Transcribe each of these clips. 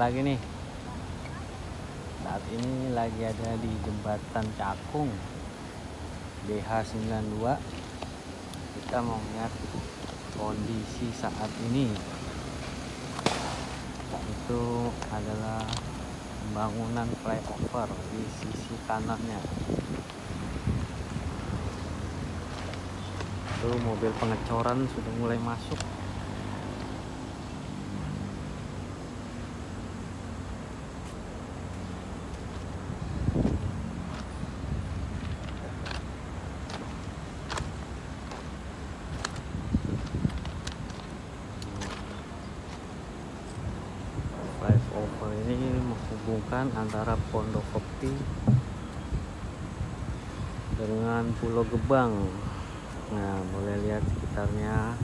lagi nih. Saat ini lagi ada di jembatan Cakung DH92 kita mau lihat kondisi saat ini. Itu adalah pembangunan flyover di sisi kanannya. Itu mobil pengecoran sudah mulai masuk flyover ini menghubungkan antara Pondok Kopi dengan Pulau Gebang. Nah boleh lihat sekitarnya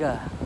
Yeah.